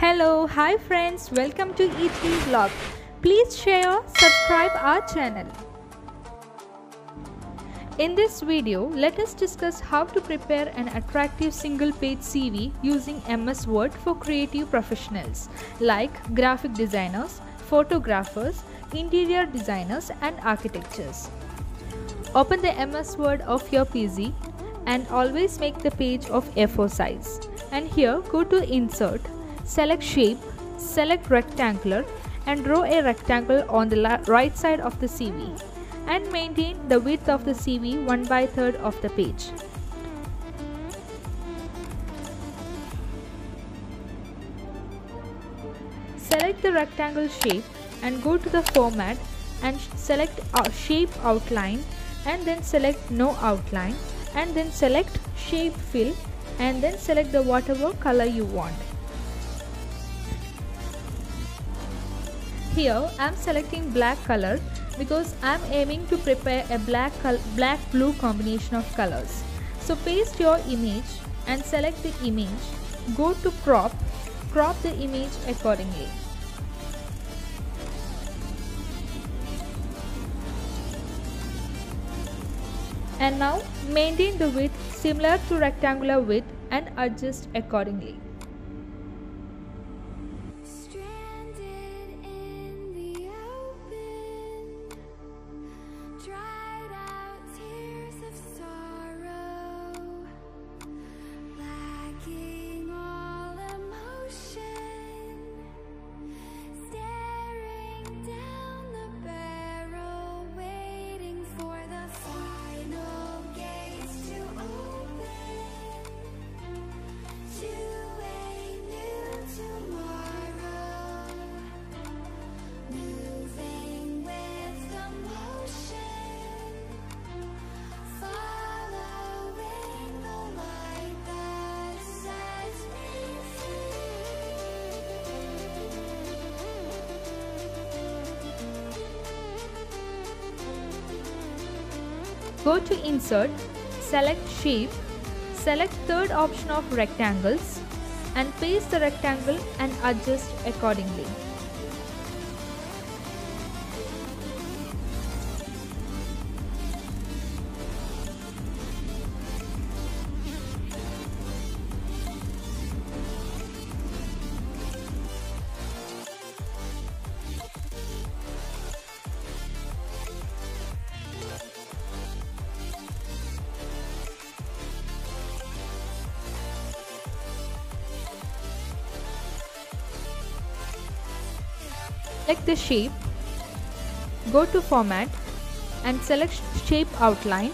Hello, hi friends, welcome to E3 Vlog. Please share, subscribe our channel. In this video, let us discuss how to prepare an attractive single page CV using MS Word for creative professionals like graphic designers, photographers, interior designers and architects. Open the MS Word of your PC and always make the page of A4 size. And here go to Insert, select Shape, select Rectangular and draw a rectangle on the right side of the CV and maintain the width of the CV 1 by 3rd of the page. Select the rectangle shape and go to the format and select uh, shape outline and then select no outline and then select shape fill and then select the whatever color you want. Here I am selecting black color because I am aiming to prepare a black, black blue combination of colors. So paste your image and select the image. Go to crop, crop the image accordingly. And now maintain the width similar to rectangular width and adjust accordingly. Go to Insert, select Shape, select third option of Rectangles and paste the rectangle and adjust accordingly. Select the shape, go to format and select shape outline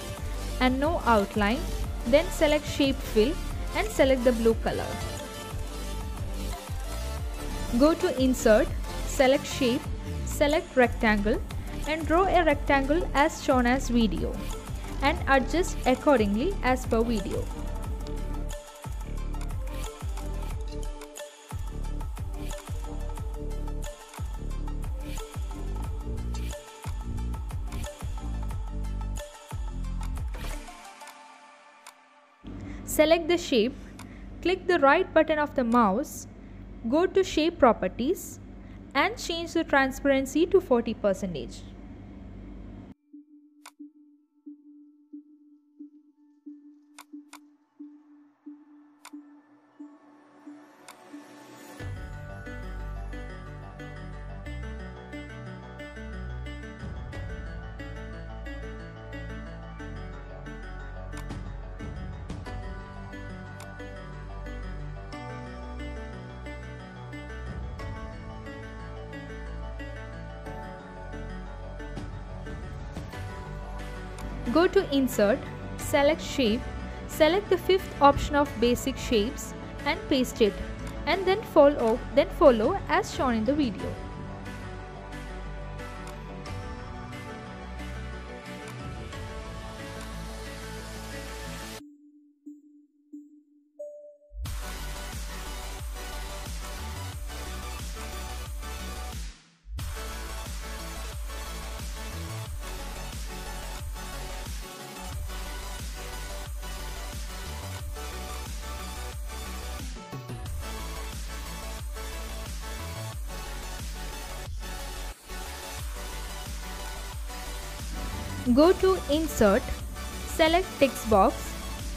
and no outline then select shape fill and select the blue color. Go to insert, select shape, select rectangle and draw a rectangle as shown as video and adjust accordingly as per video. Select the shape, click the right button of the mouse, go to shape properties and change the transparency to 40 percent. Go to Insert, select Shape, select the fifth option of Basic Shapes and paste it and then follow, then follow as shown in the video. Go to Insert, select text box,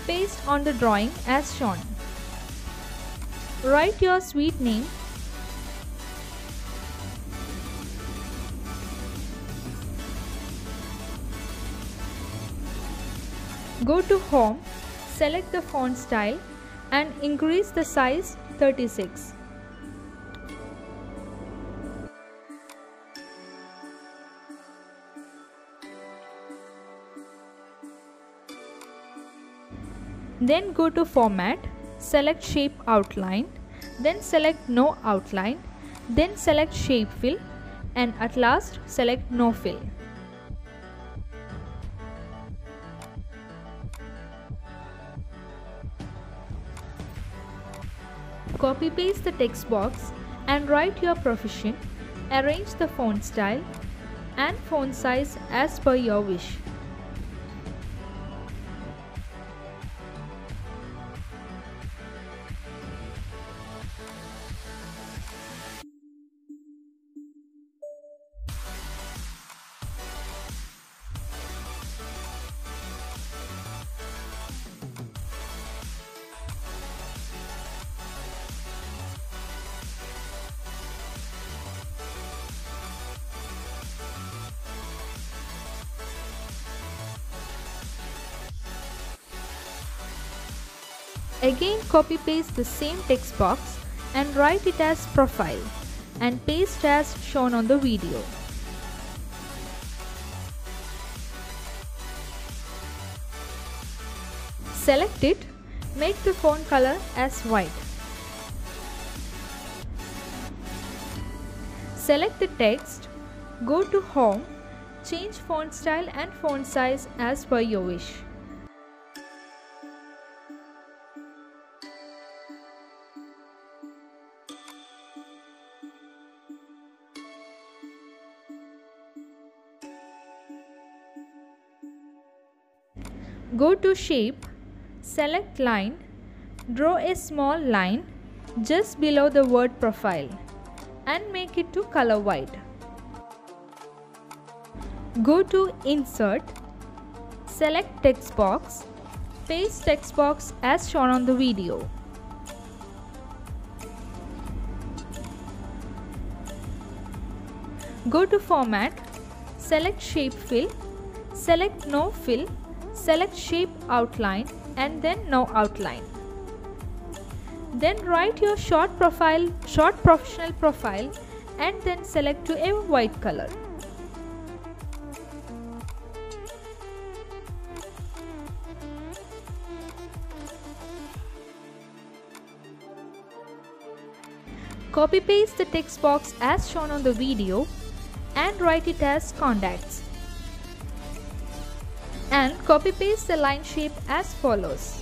paste on the drawing as shown. Write your sweet name Go to Home, select the font style and increase the size 36. Then go to Format, select Shape Outline, then select No Outline, then select Shape Fill and at last select No Fill. Copy paste the text box and write your profession, arrange the font style and font size as per your wish. Again copy paste the same text box and write it as profile and paste as shown on the video. Select it, make the font color as white. Select the text, go to home, change font style and font size as per your wish. Go to shape, select line, draw a small line just below the word profile and make it to color white. Go to insert, select text box, paste text box as shown on the video. Go to format, select shape fill, select no fill select shape outline and then no outline. Then write your short profile, short professional profile and then select to a white color. Copy paste the text box as shown on the video and write it as contacts and copy paste the line shape as follows.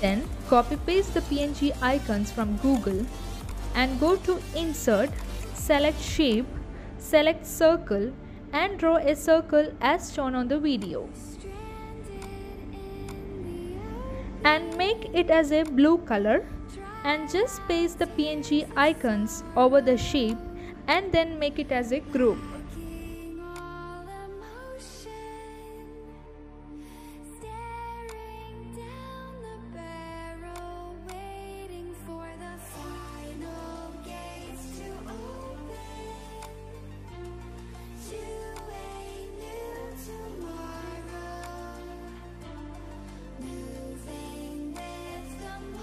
Then copy paste the PNG icons from Google and go to insert, select shape, select circle and draw a circle as shown on the video. And make it as a blue color and just paste the PNG icons over the shape and then make it as a group.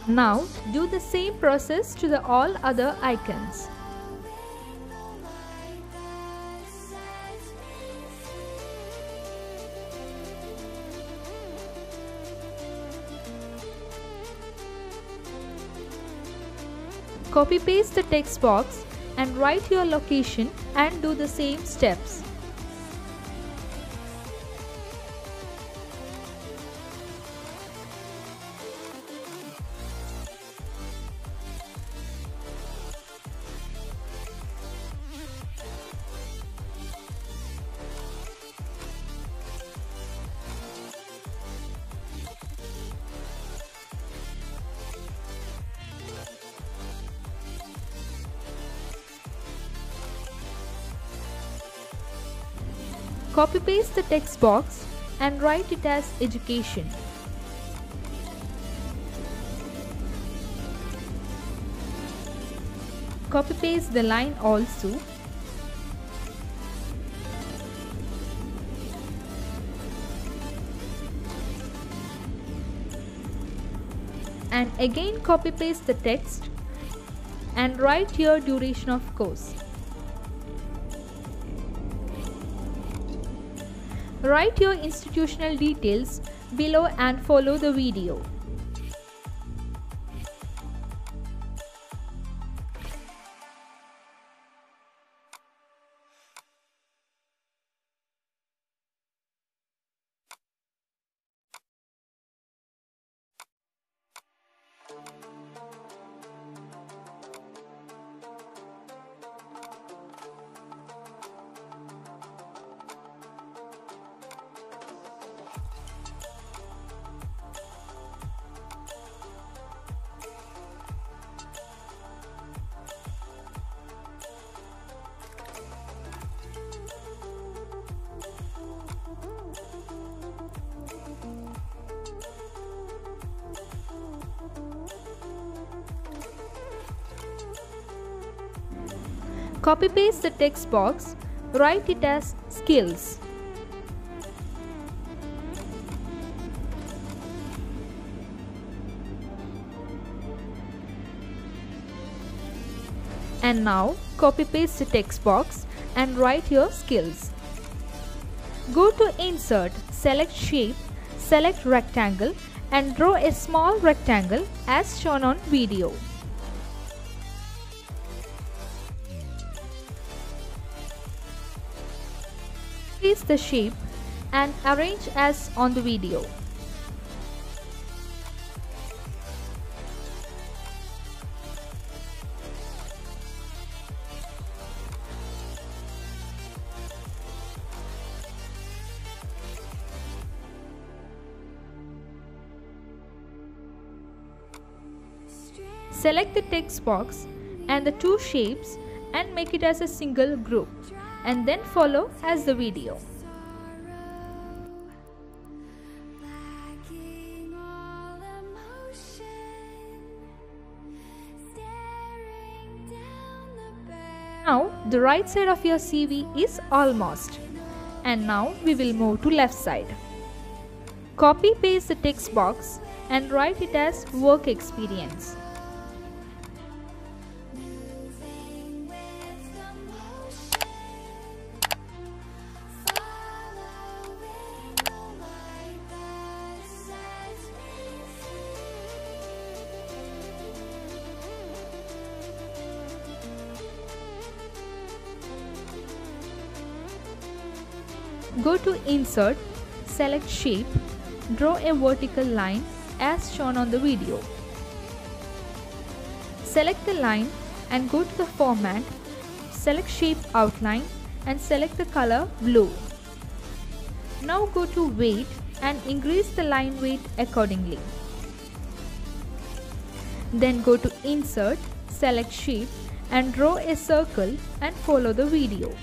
Now do the same process to the all other icons. Copy paste the text box and write your location and do the same steps. Copy paste the text box and write it as education. Copy paste the line also and again copy paste the text and write your duration of course. Write your institutional details below and follow the video. Copy paste the text box, write it as skills. And now copy paste the text box and write your skills. Go to insert, select shape, select rectangle and draw a small rectangle as shown on video. The shape and arrange as on the video. Select the text box and the two shapes and make it as a single group and then follow as the video. Now the right side of your CV is almost and now we will move to left side. Copy paste the text box and write it as work experience. Go to Insert, select Shape, draw a vertical line as shown on the video. Select the line and go to the Format, select Shape Outline and select the color blue. Now go to Weight and increase the line weight accordingly. Then go to Insert, select Shape and draw a circle and follow the video.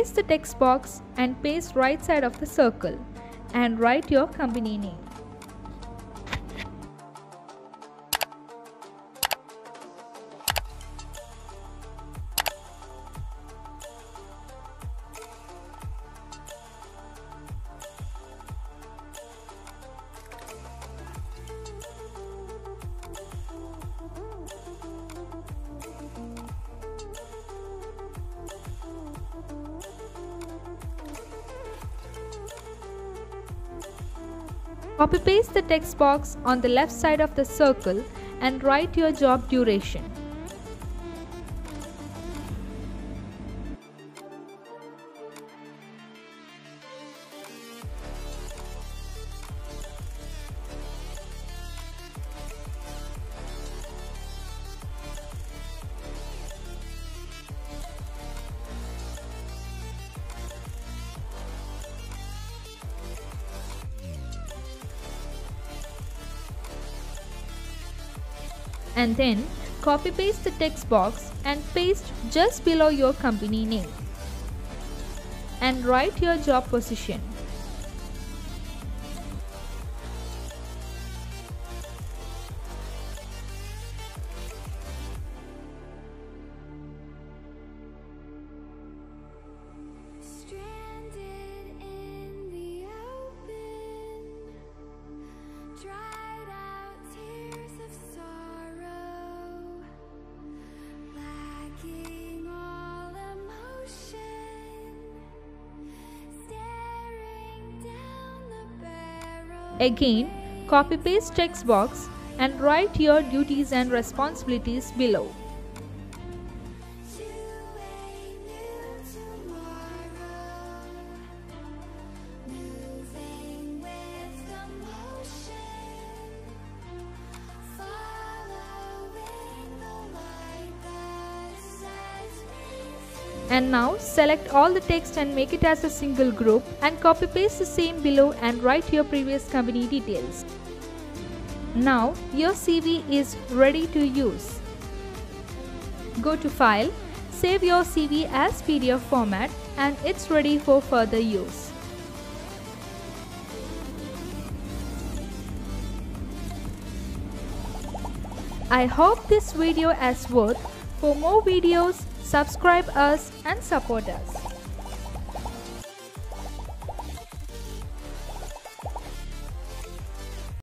Paste the text box and paste right side of the circle and write your company name. Text box on the left side of the circle and write your job duration. Then copy paste the text box and paste just below your company name and write your job position. Again, copy paste text box and write your duties and responsibilities below. Select all the text and make it as a single group and copy paste the same below and write your previous company details. Now your CV is ready to use. Go to File, save your CV as PDF format and it's ready for further use. I hope this video has worked. For more videos, subscribe us and support us.